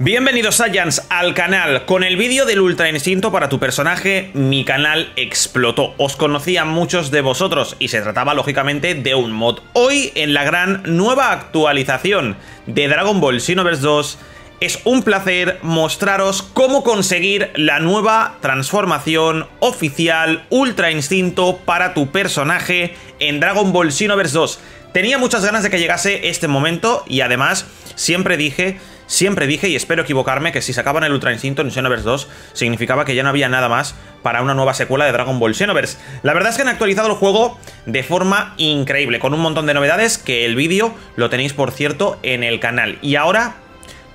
Bienvenidos Saiyans al canal. Con el vídeo del Ultra Instinto para tu personaje, mi canal explotó. Os conocía muchos de vosotros y se trataba lógicamente de un mod. Hoy, en la gran nueva actualización de Dragon Ball Xenoverse 2, es un placer mostraros cómo conseguir la nueva transformación oficial Ultra Instinto para tu personaje en Dragon Ball Xenoverse 2. Tenía muchas ganas de que llegase este momento y además siempre dije Siempre dije, y espero equivocarme, que si sacaban el Ultra Instinto en Xenoverse 2, significaba que ya no había nada más para una nueva secuela de Dragon Ball Xenoverse. La verdad es que han actualizado el juego de forma increíble, con un montón de novedades, que el vídeo lo tenéis, por cierto, en el canal. Y ahora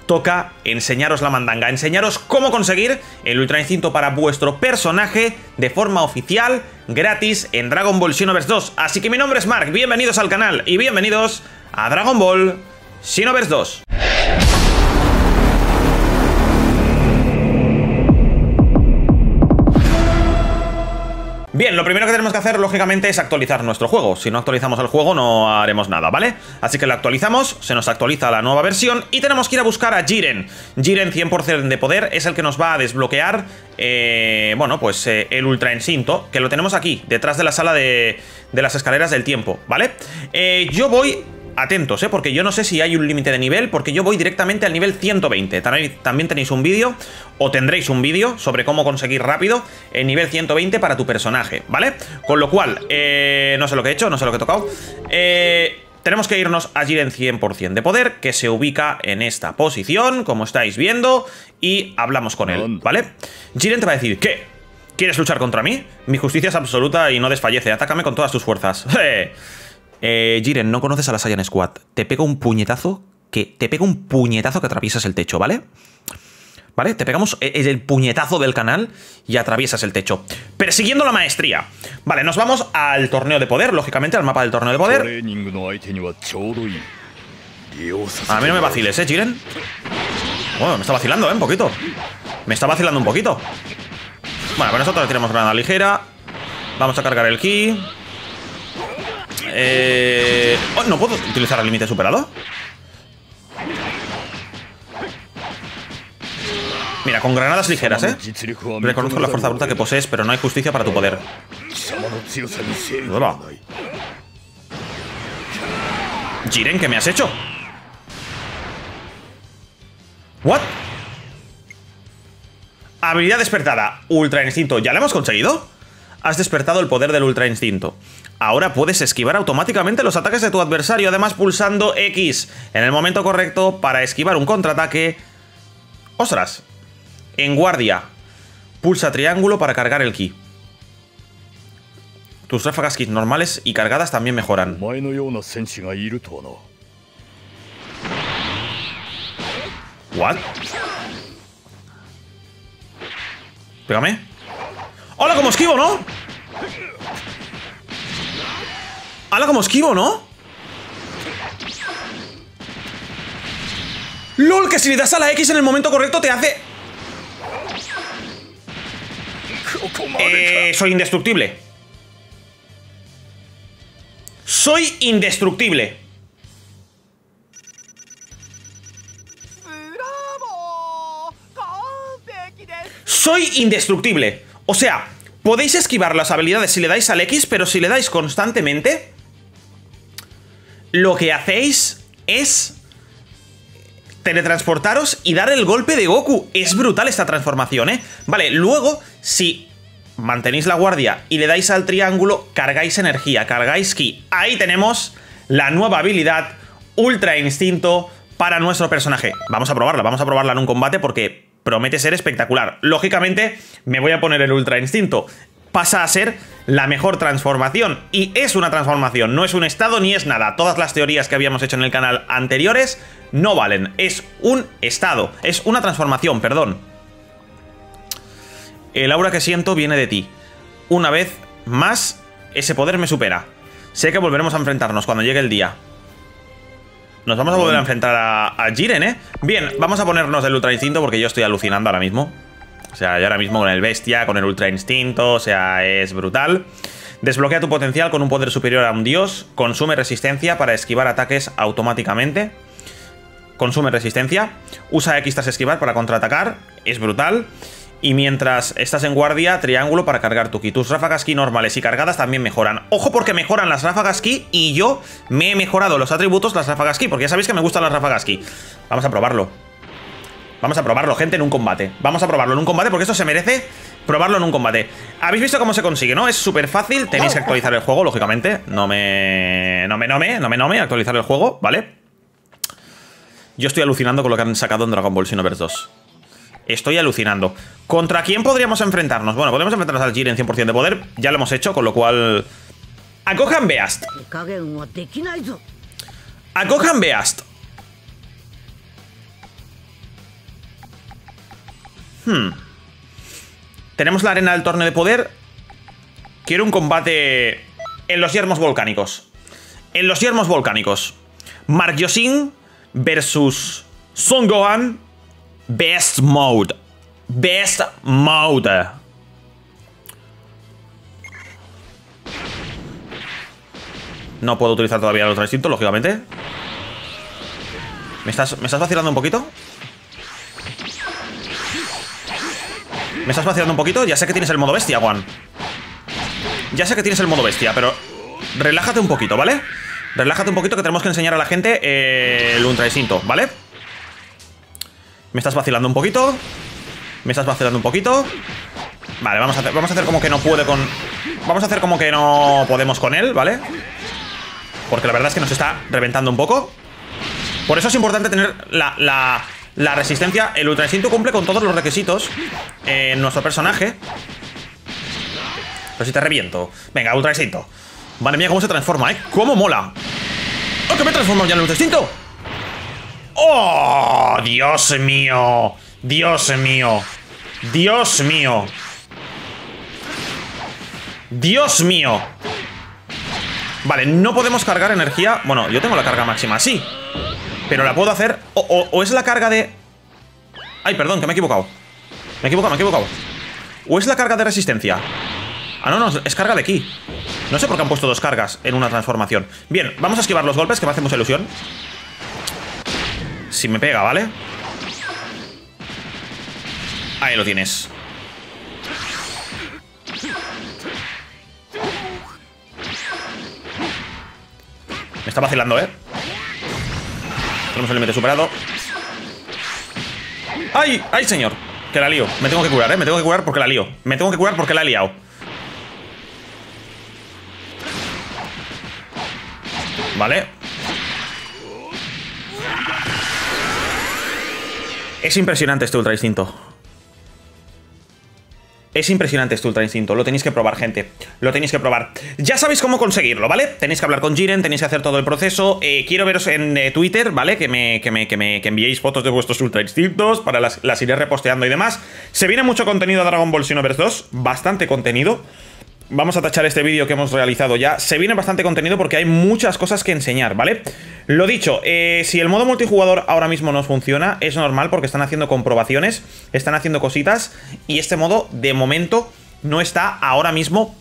toca enseñaros la mandanga, enseñaros cómo conseguir el Ultra Instinto para vuestro personaje de forma oficial, gratis, en Dragon Ball Xenoverse 2. Así que mi nombre es Mark, bienvenidos al canal y bienvenidos a Dragon Ball Xenoverse 2. Lo primero que tenemos que hacer, lógicamente, es actualizar nuestro juego. Si no actualizamos el juego, no haremos nada, ¿vale? Así que lo actualizamos, se nos actualiza la nueva versión y tenemos que ir a buscar a Jiren. Jiren 100% de poder es el que nos va a desbloquear, eh, bueno, pues eh, el Ultra Instinto, que lo tenemos aquí, detrás de la sala de, de las escaleras del tiempo, ¿vale? Eh, yo voy atentos, ¿eh? porque yo no sé si hay un límite de nivel, porque yo voy directamente al nivel 120. También tenéis un vídeo, o tendréis un vídeo, sobre cómo conseguir rápido el nivel 120 para tu personaje, ¿vale? Con lo cual, eh, no sé lo que he hecho, no sé lo que he tocado. Eh, tenemos que irnos a Jiren 100% de poder, que se ubica en esta posición, como estáis viendo, y hablamos con él, ¿vale? Jiren te va a decir, ¿qué? ¿Quieres luchar contra mí? Mi justicia es absoluta y no desfallece, atácame con todas tus fuerzas. Eh, Jiren, no conoces a la Saiyan Squad. Te pego un puñetazo que. Te pego un puñetazo que atraviesas el techo, ¿vale? ¿Vale? Te pegamos e-, el puñetazo del canal y atraviesas el techo. Persiguiendo la maestría. Vale, nos vamos al torneo de poder, lógicamente, al mapa del torneo de poder. A mí no me vaciles, ¿eh, Jiren? Bueno, me está vacilando, ¿eh? Un poquito. Me está vacilando un poquito. Bueno, con nosotros tiramos granada ligera. Vamos a cargar el ki. Eh... Oh, ¿No puedo utilizar el límite superado? Mira, con granadas ligeras, ¿eh? Reconozco la fuerza bruta que posees, pero no hay justicia para tu poder. Jiren, ¿qué me has hecho? ¿What? Habilidad despertada. Ultra instinto. ¿Ya la hemos conseguido? Has despertado el poder del Ultra Instinto. Ahora puedes esquivar automáticamente los ataques de tu adversario, además pulsando X en el momento correcto para esquivar un contraataque. ¡Ostras! En guardia, pulsa triángulo para cargar el ki. Tus ráfagas kits normales y cargadas también mejoran. ¿What? Pégame. ¡Hola, como esquivo, ¿no? ¡Hala como esquivo, ¿no? ¡Lol! Que si le das a la X en el momento correcto te hace... Eh, soy indestructible. Soy indestructible. Soy indestructible. O sea, podéis esquivar las habilidades si le dais al X, pero si le dais constantemente lo que hacéis es teletransportaros y dar el golpe de Goku. Es brutal esta transformación, ¿eh? Vale, luego, si mantenéis la guardia y le dais al triángulo, cargáis energía, cargáis ki. Ahí tenemos la nueva habilidad Ultra Instinto para nuestro personaje. Vamos a probarla, vamos a probarla en un combate porque promete ser espectacular. Lógicamente, me voy a poner el Ultra Instinto pasa a ser la mejor transformación. Y es una transformación, no es un estado ni es nada. Todas las teorías que habíamos hecho en el canal anteriores no valen. Es un estado, es una transformación, perdón. El aura que siento viene de ti. Una vez más, ese poder me supera. Sé que volveremos a enfrentarnos cuando llegue el día. Nos vamos a volver a enfrentar a, a Jiren, ¿eh? Bien, vamos a ponernos el Ultra Instinto porque yo estoy alucinando ahora mismo. O sea, yo ahora mismo con el Bestia, con el Ultra Instinto, o sea, es brutal. Desbloquea tu potencial con un poder superior a un dios. Consume resistencia para esquivar ataques automáticamente. consume resistencia. Usa X tras esquivar para contraatacar, es brutal. Y mientras estás en guardia, triángulo para cargar tu ki. Tus ráfagas ki normales y cargadas también mejoran. Ojo porque mejoran las ráfagas ki y yo me he mejorado los atributos las ráfagas ki, porque ya sabéis que me gustan las ráfagas ki. Vamos a probarlo. Vamos a probarlo, gente, en un combate. Vamos a probarlo en un combate porque esto se merece probarlo en un combate. ¿Habéis visto cómo se consigue, no? Es súper fácil. Tenéis que actualizar el juego, lógicamente. No me... No me nome, no me nome actualizar el juego, ¿vale? Yo estoy alucinando con lo que han sacado en Dragon Ball Xenoverse 2. Estoy alucinando. ¿Contra quién podríamos enfrentarnos? Bueno, podemos enfrentarnos al Jiren 100% de poder. Ya lo hemos hecho, con lo cual... Acojan Beast. Acojan Beast. Hmm. Tenemos la arena del torneo de poder. Quiero un combate en los yermos volcánicos. En los yermos volcánicos. Mark Yosin versus Son Gohan Best Mode. Best Mode. No puedo utilizar todavía el otro instinto, lógicamente. ¿Me estás, ¿Me estás vacilando un poquito? ¿Me estás vacilando un poquito? Ya sé que tienes el modo bestia, Juan. Ya sé que tienes el modo bestia, pero relájate un poquito, ¿vale? Relájate un poquito que tenemos que enseñar a la gente eh, el ultra ¿vale? Me estás vacilando un poquito Me estás vacilando un poquito Vale, vamos a hacer, vamos a hacer como que no puede con... Vamos a hacer como que no podemos con él, ¿vale? Porque la verdad es que nos está reventando un poco Por eso es importante tener la, la resistencia El Ultra Instinto cumple con todos los requisitos En nuestro personaje Pero si te reviento Venga, Ultra Instinto Madre mía, cómo se transforma, ¿eh? ¡Cómo mola! ¡Oh, que me he transformado ya en el Ultra Instinto! ¡Oh! ¡Dios mío! ¡Dios mío! ¡Dios mío! ¡Dios mío! Vale, no podemos cargar energía Bueno, yo tengo la carga máxima, sí Pero la puedo hacer O, es la carga de... Ay, perdón, que me he equivocado. Me he equivocado, me he equivocado. O es la carga de resistencia. Ah, no, no, es carga de ki. No sé por qué han puesto dos cargas en una transformación. Bien, vamos a esquivar los golpes, que me hace mucha ilusión. Si me pega, ¿vale? Ahí lo tienes. Me está vacilando, ¿eh? Tenemos el límite superado ¡Ay! ¡Ay, señor! Que la lío Me tengo que curar, ¿eh? Me tengo que curar porque la lío Me tengo que curar porque la he liado Vale Es impresionante este Ultra Instinto. Es impresionante este Ultra Instinto, lo tenéis que probar, gente. Lo tenéis que probar. Ya sabéis cómo conseguirlo, ¿vale? Tenéis que hablar con Jiren, tenéis que hacer todo el proceso. Eh, quiero veros en eh, Twitter, ¿vale? Que me, que, me, que, me, que enviéis fotos de vuestros Ultra Instintos para las, las iré reposteando y demás. Se viene mucho contenido a Dragon Ball Xenoverse 2, bastante contenido. Vamos a tachar este vídeo que hemos realizado ya. Se viene bastante contenido porque hay muchas cosas que enseñar, ¿vale? Lo dicho, eh, si el modo multijugador ahora mismo no funciona, es normal porque están haciendo comprobaciones, están haciendo cositas y este modo de momento no está ahora mismo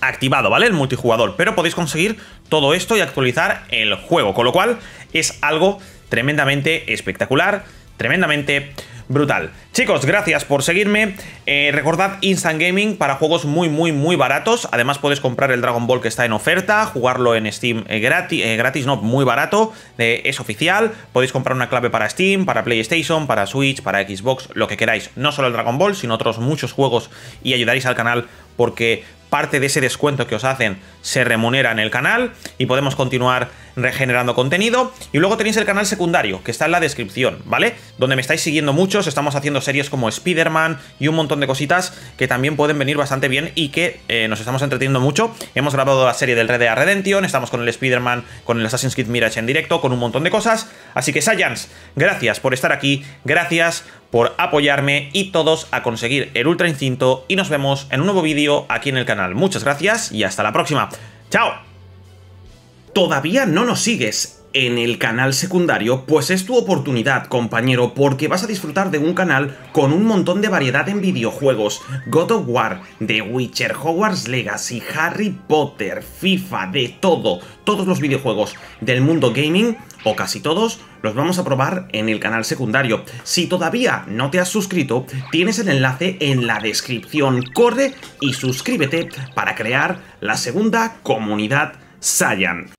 activado, ¿vale? El multijugador, pero podéis conseguir todo esto y actualizar el juego, con lo cual es algo tremendamente espectacular, tremendamente brutal. Chicos, gracias por seguirme. Eh, recordad Instant Gaming para juegos muy, muy, muy baratos. Además, podéis comprar el Dragon Ball que está en oferta, jugarlo en Steam eh, gratis, eh, gratis, no, muy barato. es oficial. Podéis comprar una clave para Steam, para PlayStation, para Switch, para Xbox, lo que queráis. No solo el Dragon Ball, sino otros muchos juegos y ayudaréis al canal porque parte de ese descuento que os hacen se remunera en el canal y podemos continuar regenerando contenido. Y luego tenéis el canal secundario, que está en la descripción, ¿vale? Donde me estáis siguiendo muchos, estamos haciendo series como Spider-Man y un montón de cositas que también pueden venir bastante bien y que eh, nos estamos entreteniendo mucho. Hemos grabado la serie del Red Dead Redemption, estamos con el Spider-Man, con el Assassin's Creed Mirage en directo, con un montón de cosas. Así que Science, gracias por estar aquí, gracias por apoyarme y todos a conseguir el Ultra Instinto y nos vemos en un nuevo vídeo aquí en el canal. Muchas gracias y hasta la próxima. ¡Chao! ¿Todavía no nos sigues en el canal secundario? Pues es tu oportunidad, compañero, porque vas a disfrutar de un canal con un montón de variedad en videojuegos. God of War, The Witcher, Hogwarts Legacy, Harry Potter, FIFA, de todo. Todos los videojuegos del mundo gaming o casi todos, los vamos a probar en el canal secundario. Si todavía no te has suscrito, tienes el enlace en la descripción. Corre y suscríbete para crear la segunda comunidad Saiyan.